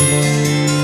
Música